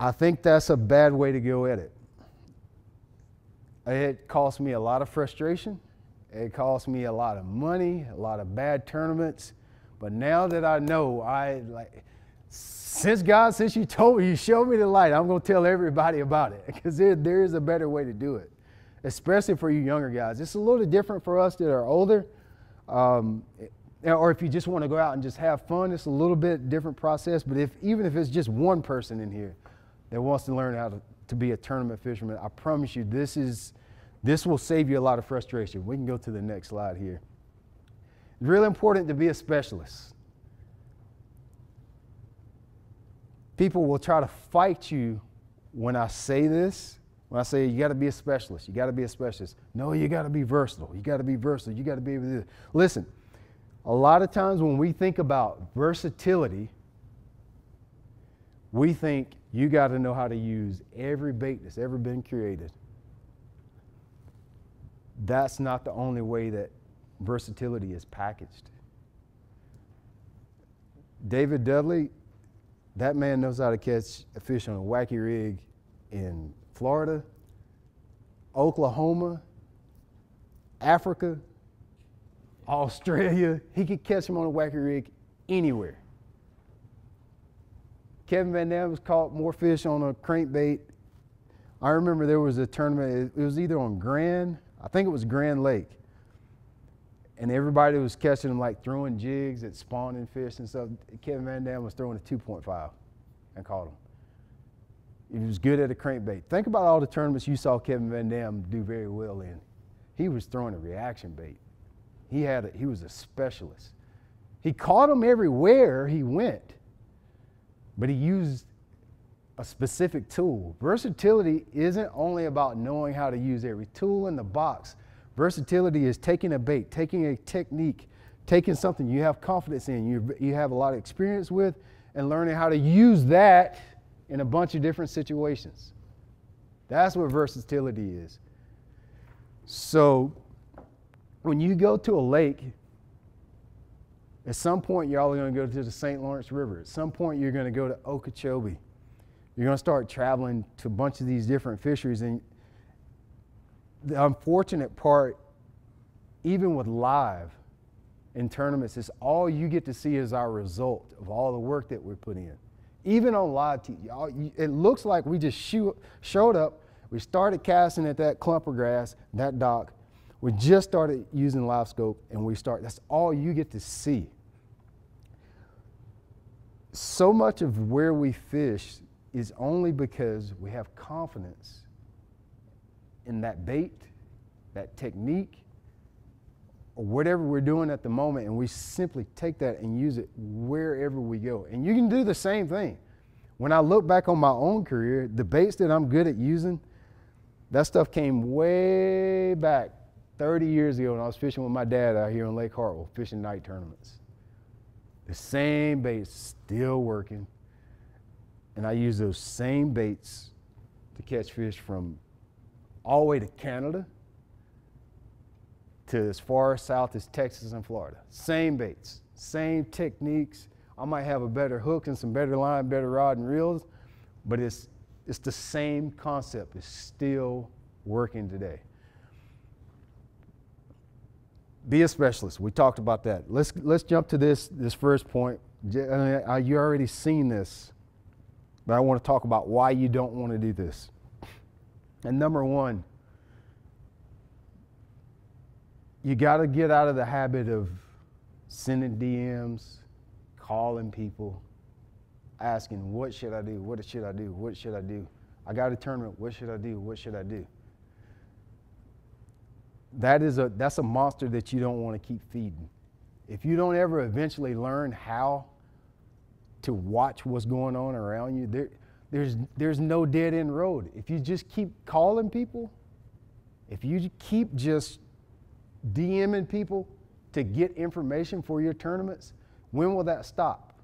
I think that's a bad way to go at it. It cost me a lot of frustration. It cost me a lot of money, a lot of bad tournaments. But now that I know, I like, since God, since you told me, you showed me the light, I'm going to tell everybody about it because there, there is a better way to do it, especially for you younger guys. It's a little different for us that are older. Um, or if you just want to go out and just have fun, it's a little bit different process. But if even if it's just one person in here that wants to learn how to, to be a tournament fisherman, I promise you this is this will save you a lot of frustration. We can go to the next slide here. It's really important to be a specialist. People will try to fight you when I say this. When I say you got to be a specialist, you got to be a specialist. No, you got to be versatile. You got to be versatile. You got to be able to. Listen, a lot of times when we think about versatility, we think you got to know how to use every bait that's ever been created. That's not the only way that versatility is packaged. David Dudley, that man knows how to catch a fish on a wacky rig in Florida, Oklahoma, Africa, Australia. He could catch him on a wacky rig anywhere. Kevin VanDam was caught more fish on a crankbait. I remember there was a tournament, it was either on Grand, I think it was Grand Lake. And everybody was catching them like throwing jigs at spawning fish and stuff. Kevin VanDam was throwing a 2.5 and caught him. He was good at a crankbait. Think about all the tournaments you saw Kevin VanDam do very well in. He was throwing a reaction bait. He had a, he was a specialist. He caught them everywhere he went, but he used a specific tool. Versatility isn't only about knowing how to use every tool in the box. Versatility is taking a bait, taking a technique, taking something you have confidence in, you, you have a lot of experience with, and learning how to use that in a bunch of different situations. That's what versatility is. So when you go to a lake, at some point y'all are going to go to the St. Lawrence River. At some point you're going to go to Okeechobee. You're going to start traveling to a bunch of these different fisheries. And the unfortunate part, even with live in tournaments, is all you get to see is our result of all the work that we put in. Even on live TV, it looks like we just shoot, showed up, we started casting at that clump of grass, that dock, we just started using live scope and we start, that's all you get to see. So much of where we fish is only because we have confidence in that bait, that technique, or whatever we're doing at the moment, and we simply take that and use it wherever we go. And you can do the same thing. When I look back on my own career, the baits that I'm good at using, that stuff came way back 30 years ago when I was fishing with my dad out here on Lake Hartwell, fishing night tournaments. The same baits still working. And I use those same baits to catch fish from all the way to Canada to as far south as Texas and Florida. Same baits, same techniques. I might have a better hook and some better line, better rod and reels, but it's, it's the same concept. It's still working today be a specialist. We talked about that. Let's, let's jump to this, this first point. Uh, you already seen this, but I want to talk about why you don't want to do this. And number one, you got to get out of the habit of sending DMs, calling people, asking, what should I do? What should I do? What should I do? I got a tournament. What should I do? What should I do? That is a that's a monster that you don't want to keep feeding. If you don't ever eventually learn how to watch what's going on around you, there, there's there's no dead end road. If you just keep calling people, if you keep just DMing people to get information for your tournaments, when will that stop?